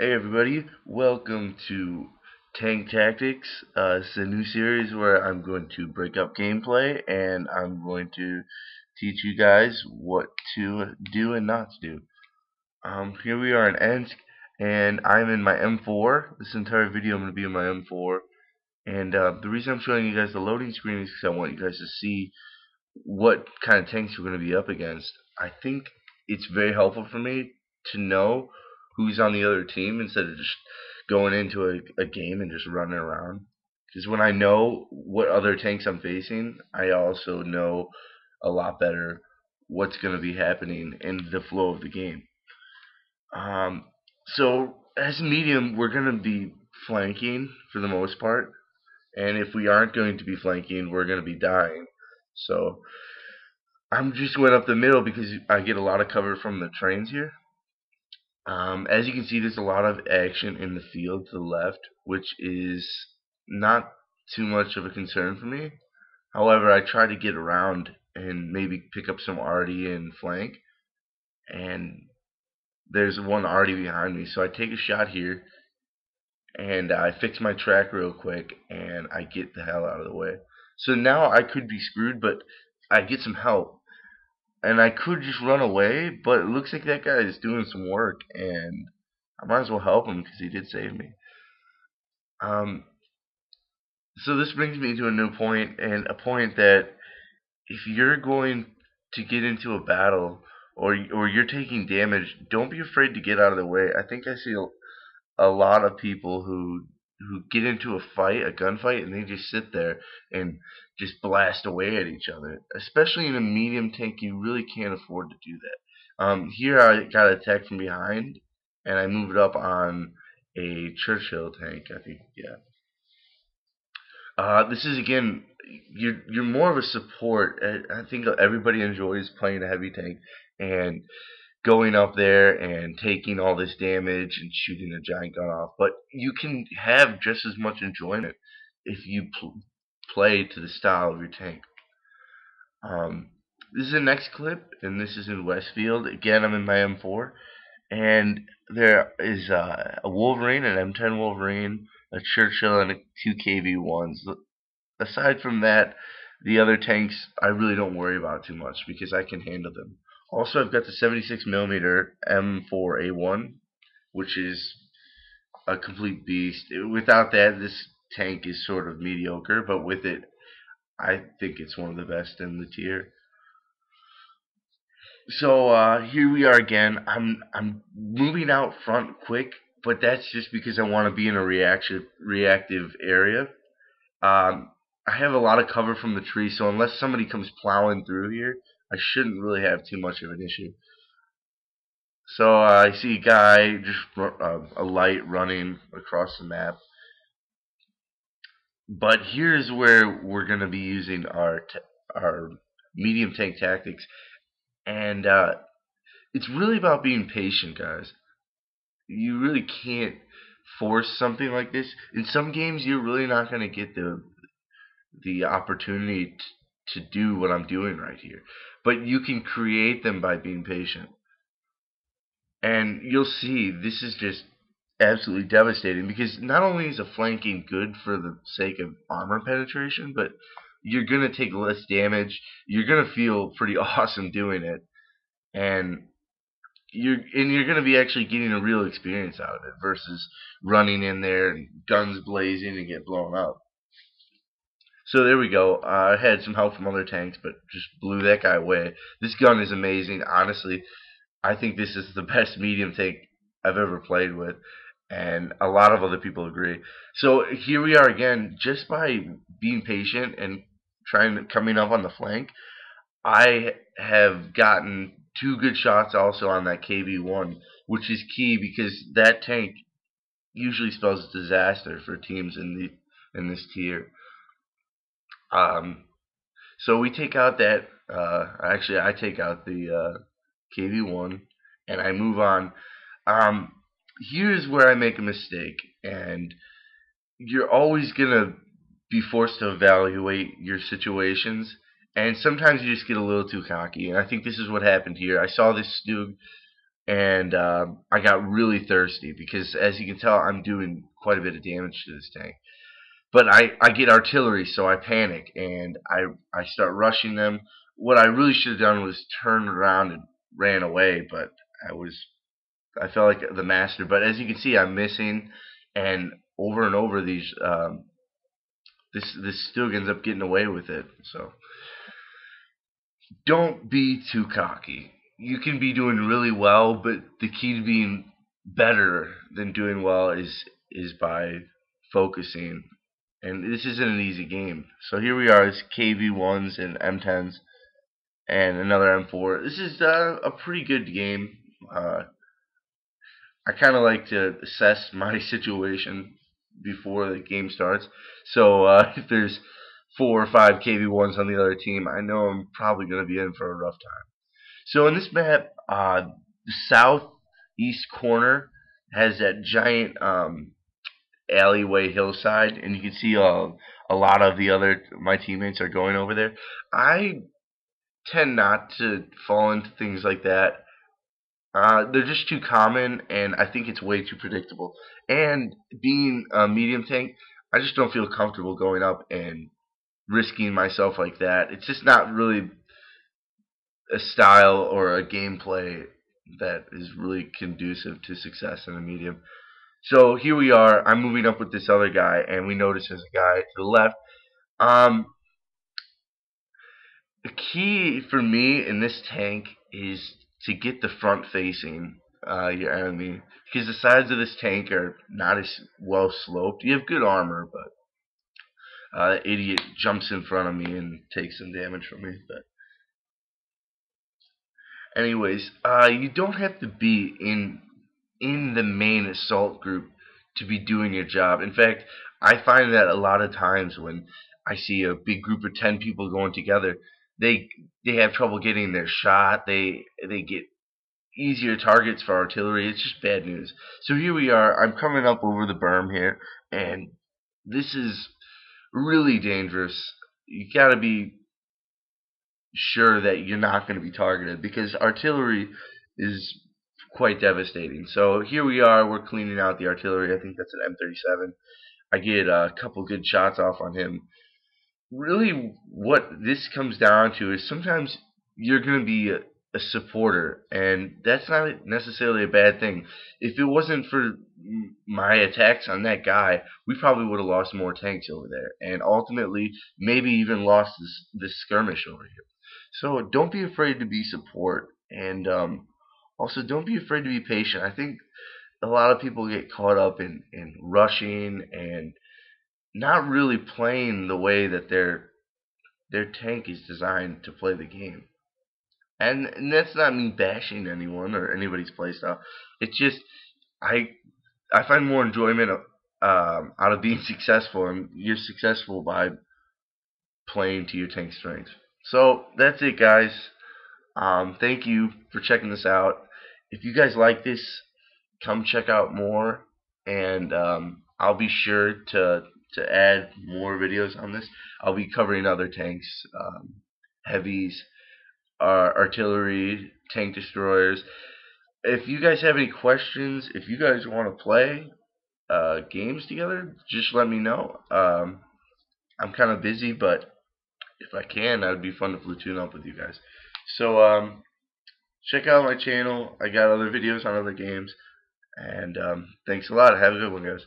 Hey everybody, welcome to Tank Tactics. Uh, it's a new series where I'm going to break up gameplay and I'm going to teach you guys what to do and not to do. Um, here we are in Ensk and I'm in my M4. This entire video I'm going to be in my M4 and uh, the reason I'm showing you guys the loading screen is because I want you guys to see what kind of tanks we're going to be up against. I think it's very helpful for me to know who's on the other team instead of just going into a, a game and just running around. Because when I know what other tanks I'm facing, I also know a lot better what's going to be happening in the flow of the game. Um, so as medium, we're going to be flanking for the most part, and if we aren't going to be flanking, we're going to be dying. So I'm just going up the middle because I get a lot of cover from the trains here. Um, as you can see, there's a lot of action in the field to the left, which is not too much of a concern for me. However, I try to get around and maybe pick up some arty and flank. And there's one arty behind me, so I take a shot here and I fix my track real quick and I get the hell out of the way. So now I could be screwed, but I get some help and I could just run away, but it looks like that guy is doing some work, and I might as well help him because he did save me. Um, so this brings me to a new point, and a point that if you're going to get into a battle or or you're taking damage, don't be afraid to get out of the way. I think I see a, a lot of people who who get into a fight, a gunfight, and they just sit there and just blast away at each other. Especially in a medium tank, you really can't afford to do that. Um, here I got attacked from behind, and I moved up on a Churchill tank, I think, yeah. Uh, this is again, you're you're more of a support. I think everybody enjoys playing a heavy tank, and going up there and taking all this damage and shooting a giant gun off. But you can have just as much enjoyment if you pl play to the style of your tank. Um, this is the next clip, and this is in Westfield. Again, I'm in my M4, and there is uh, a Wolverine, an M10 Wolverine, a Churchill, and a two KV-1s. Aside from that, the other tanks I really don't worry about too much because I can handle them. Also, I've got the 76 millimeter M4A1, which is a complete beast. Without that, this tank is sort of mediocre, but with it, I think it's one of the best in the tier. So uh, here we are again. I'm I'm moving out front quick, but that's just because I want to be in a reaction reactive area. Um, I have a lot of cover from the tree, so unless somebody comes plowing through here, I shouldn't really have too much of an issue. So uh, I see a guy, just uh, a light running across the map. But here's where we're going to be using our our medium tank tactics, and uh, it's really about being patient, guys. You really can't force something like this. In some games, you're really not going to get the the opportunity to do what I'm doing right here. But you can create them by being patient. And you'll see this is just absolutely devastating because not only is a flanking good for the sake of armor penetration, but you're going to take less damage. You're going to feel pretty awesome doing it. And you're and you're going to be actually getting a real experience out of it versus running in there and guns blazing and get blown up. So there we go. Uh, I had some help from other tanks, but just blew that guy away. This gun is amazing. Honestly, I think this is the best medium tank I've ever played with, and a lot of other people agree. So here we are again, just by being patient and trying to, coming up on the flank. I have gotten two good shots also on that KV-1, which is key because that tank usually spells disaster for teams in the in this tier. Um, so we take out that, uh, actually I take out the uh, KV-1 and I move on. Um, here's where I make a mistake and you're always going to be forced to evaluate your situations and sometimes you just get a little too cocky and I think this is what happened here. I saw this Stug and uh, I got really thirsty because, as you can tell, I'm doing quite a bit of damage to this tank. But I, I get artillery, so I panic and I I start rushing them. What I really should have done was turn around and ran away, but I was I felt like the master. But as you can see, I'm missing, and over and over these um, this this still ends up getting away with it. So don't be too cocky. You can be doing really well, but the key to being better than doing well is is by focusing. And this isn't an easy game. So here we are, it's KV1s and M10s and another M4. This is uh, a pretty good game. Uh, I kind of like to assess my situation before the game starts. So uh, if there's four or five KV1s on the other team, I know I'm probably going to be in for a rough time. So in this map, uh, the southeast corner has that giant um, alleyway hillside, and you can see uh, a lot of the other my teammates are going over there. I tend not to fall into things like that. Uh, they're just too common, and I think it's way too predictable. And being a medium tank, I just don't feel comfortable going up and risking myself like that. It's just not really a style or a gameplay that is really conducive to success in a medium. So here we are. I'm moving up with this other guy, and we notice there's a guy to the left. Um, the key for me in this tank is to get the front facing uh, your enemy because the sides of this tank are not as well sloped. You have good armor, but uh, the idiot jumps in front of me and takes some damage from me. But anyways, uh, you don't have to be in in the main assault group to be doing your job. In fact, I find that a lot of times when I see a big group of ten people going together, they they have trouble getting their shot. They they get easier targets for artillery. It's just bad news. So here we are. I'm coming up over the berm here, and this is really dangerous. You got to be sure that you're not going to be targeted because artillery is quite devastating. So here we are. We're cleaning out the artillery. I think that's an M37. I get a couple good shots off on him really what this comes down to is sometimes you're going to be a, a, supporter, and that's not necessarily a bad thing. If it wasn't for my attacks on that guy, we probably would have lost more tanks over there, and ultimately maybe even lost this, this skirmish over here. So don't be afraid to be support, and um, also don't be afraid to be patient. I think a lot of people get caught up in, in rushing and not really playing the way that their their tank is designed to play the game. And, and that's not me bashing anyone or anybody's playstyle. It's just I I find more enjoyment of, um, out of being successful, and you're successful by playing to your tank strengths. So that's it, guys. Um, thank you for checking this out. If you guys like this, come check out more, and um, I'll be sure to to add more videos on this. I'll be covering other tanks, um, heavies, uh, artillery, tank destroyers. If you guys have any questions, if you guys want to play uh, games together, just let me know. Um, I'm kind of busy, but if I can, that would be fun to platoon up with you guys. So um, check out my channel. I got other videos on other games. And um, thanks a lot. Have a good one, guys.